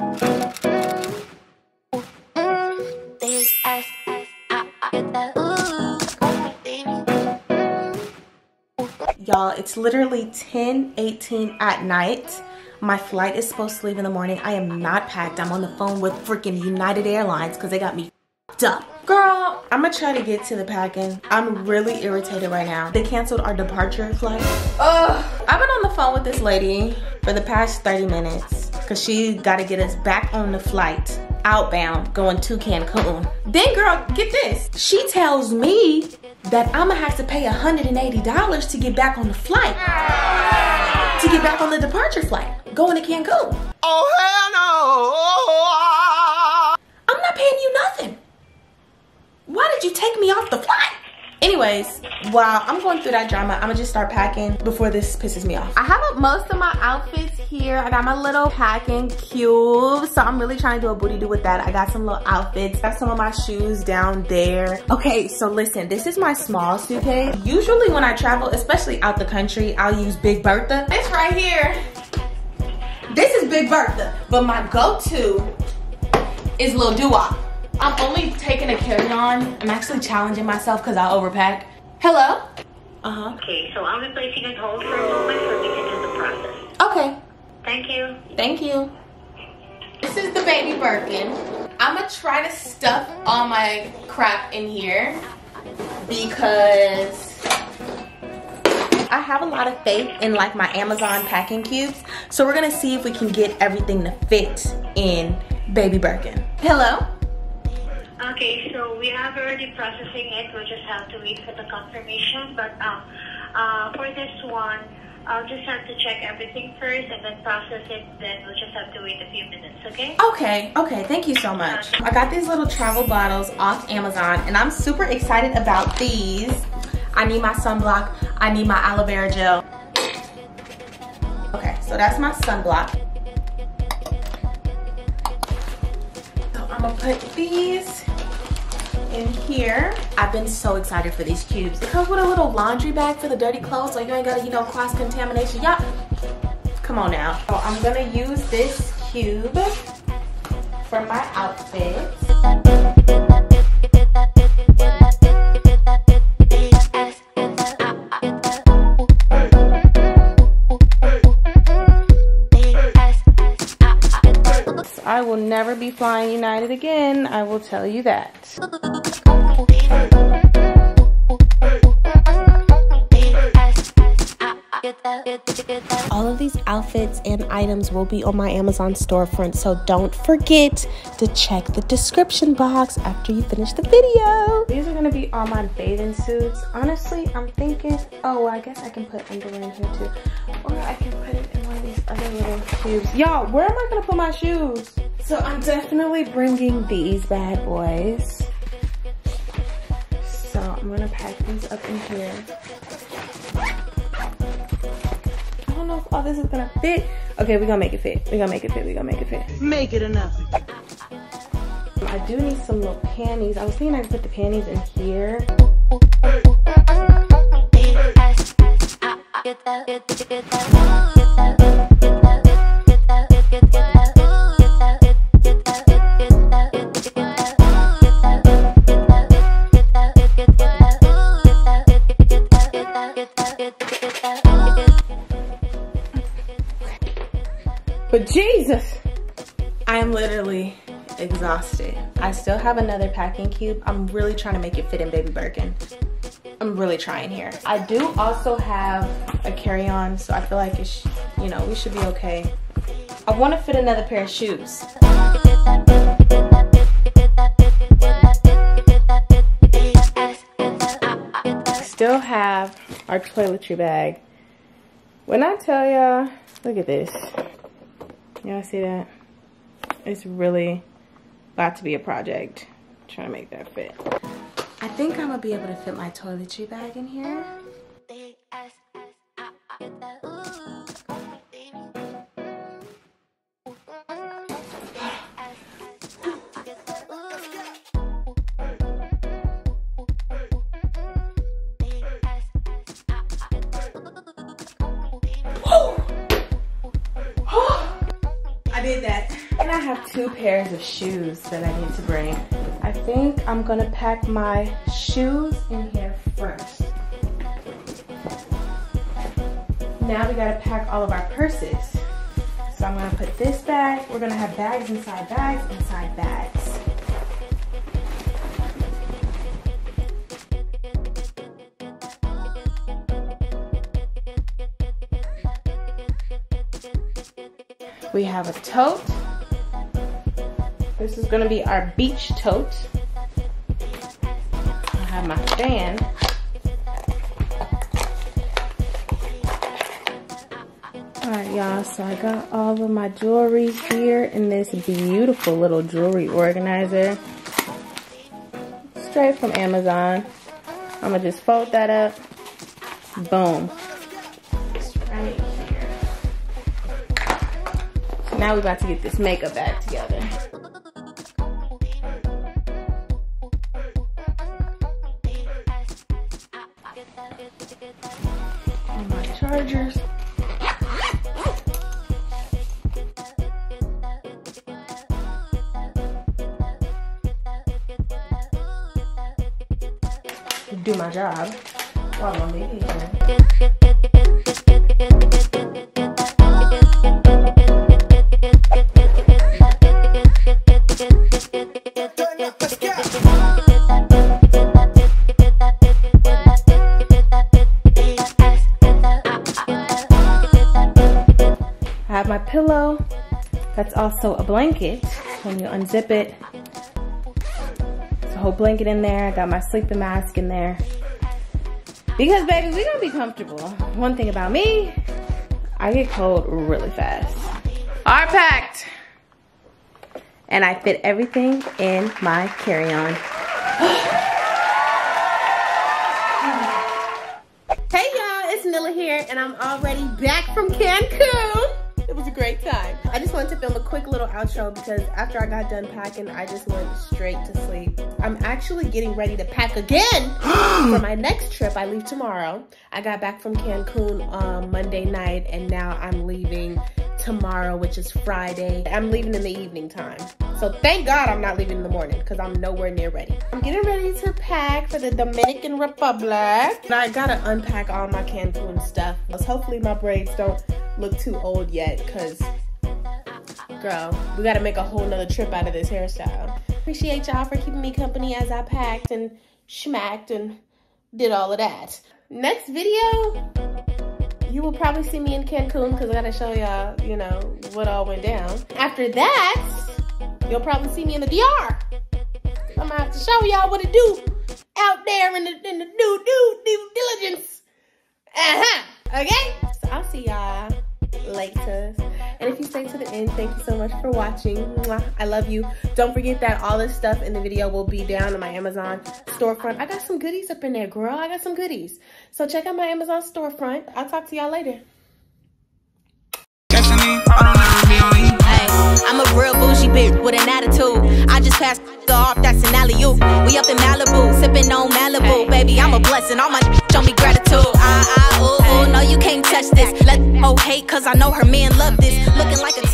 Y'all, it's literally 10, 18 at night. My flight is supposed to leave in the morning. I am not packed. I'm on the phone with freaking United Airlines because they got me up. Girl, I'm gonna try to get to the packing. I'm really irritated right now. They canceled our departure flight. Ugh. I've been on the phone with this lady for the past 30 minutes because she got to get us back on the flight outbound going to Cancun. Then girl, get this. She tells me that I'm gonna have to pay $180 to get back on the flight. To get back on the departure flight, going to Cancun. Oh, hell no! I'm not paying you nothing. Why did you take me off the flight? Anyways, while I'm going through that drama, I'm gonna just start packing before this pisses me off. I have most of my outfits here. I got my little packing cube. So I'm really trying to do a booty do with that. I got some little outfits. Got some of my shoes down there. Okay, so listen, this is my small suitcase. Usually when I travel, especially out the country, I'll use Big Bertha. This right here, this is Big Bertha. But my go-to is Lil Doo-Wop. I'm only taking a carry-on. I'm actually challenging myself because I overpack. Hello? Uh-huh. Okay, so I'll be placing on hold for a moment for me to do the process. Okay. Thank you. Thank you. This is the baby Birkin. I'm gonna try to stuff all my crap in here because I have a lot of faith in like my Amazon packing cubes. So we're gonna see if we can get everything to fit in baby Birkin. Hello? Okay, so we have already processing it. We'll just have to wait for the confirmation. But um, uh, for this one, I'll just have to check everything first and then process it. Then we'll just have to wait a few minutes, okay? Okay, okay, thank you so much. I got these little travel bottles off Amazon and I'm super excited about these. I need my sunblock, I need my aloe vera gel. Okay, so that's my sunblock. So I'm gonna put these in here. I've been so excited for these cubes. It comes with a little laundry bag for the dirty clothes so you ain't gotta, you know, cross contamination. Yup. Come on now. So I'm gonna use this cube for my outfit. I will never be flying United again, I will tell you that. All of these outfits and items will be on my Amazon storefront, so don't forget to check the description box after you finish the video. These are gonna be all my bathing suits. Honestly, I'm thinking, oh, I guess I can put underwear in here too. Or I can put it in one of these other little cubes. Y'all, where am I gonna put my shoes? So I'm definitely bringing these bad boys. So I'm gonna pack these up in here. Don't know if all this is gonna fit. Okay, we're gonna make it fit. We're gonna make it fit. We're gonna make it fit. Make it enough. I do need some little panties. I was thinking I could put the panties in here. But exhausted. I still have another packing cube. I'm really trying to make it fit in Baby Birkin. I'm really trying here. I do also have a carry-on, so I feel like it's, you know, we should be okay. I want to fit another pair of shoes. Still have our toiletry bag. When I tell y'all, look at this. Y'all see that? It's really about to be a project. trying to make that fit. I think I'm gonna be able to fit my toiletry bag in here. I did that. Have two pairs of shoes that I need to bring. I think I'm gonna pack my shoes in here first. Now we gotta pack all of our purses. So I'm gonna put this bag, we're gonna have bags inside bags inside bags. We have a tote. This is gonna be our beach tote. I have my fan. All right, y'all, so I got all of my jewelry here in this beautiful little jewelry organizer. Straight from Amazon. I'm gonna just fold that up. Boom. Right here. Now we're about to get this makeup bag together. Chargers. do my job while I'm on vacation. I my pillow. That's also a blanket. When you unzip it, it's a whole blanket in there. I got my sleeping mask in there. Because baby, we gonna be comfortable. One thing about me, I get cold really fast. Are packed. And I fit everything in my carry-on. Hey y'all, it's Nilla here and I'm already back from Cancun. It was a great time. I just wanted to film a quick little outro because after I got done packing, I just went straight to sleep. I'm actually getting ready to pack again for my next trip. I leave tomorrow. I got back from Cancun um, Monday night and now I'm leaving tomorrow, which is Friday. I'm leaving in the evening time. So thank God I'm not leaving in the morning because I'm nowhere near ready. I'm getting ready to pack for the Dominican Republic. And I gotta unpack all my Cancun stuff. Hopefully my braids don't look too old yet because girl, we gotta make a whole nother trip out of this hairstyle. Appreciate y'all for keeping me company as I packed and schmacked and did all of that. Next video, you will probably see me in Cancun because I gotta show y'all, you know, what all went down. After that, you'll probably see me in the DR. I'm gonna have to show y'all what to do out there in the in the due diligence. Uh-huh. Okay? So I'll see y'all later. And if you stay to the end, thank you so much for watching. I love you. Don't forget that all this stuff in the video will be down on my Amazon storefront. I got some goodies up in there, girl. I got some goodies. So check out my Amazon storefront. I'll talk to y'all later. I'm a real bougie bitch with an attitude. Just off, that's an alley oop. We up in Malibu, sipping on Malibu. Baby, I'm a blessing. All my show me gratitude. Ah, ah, ooh, ooh, no, you can't touch this. Let oh hate, cause I know her men love this. Looking like a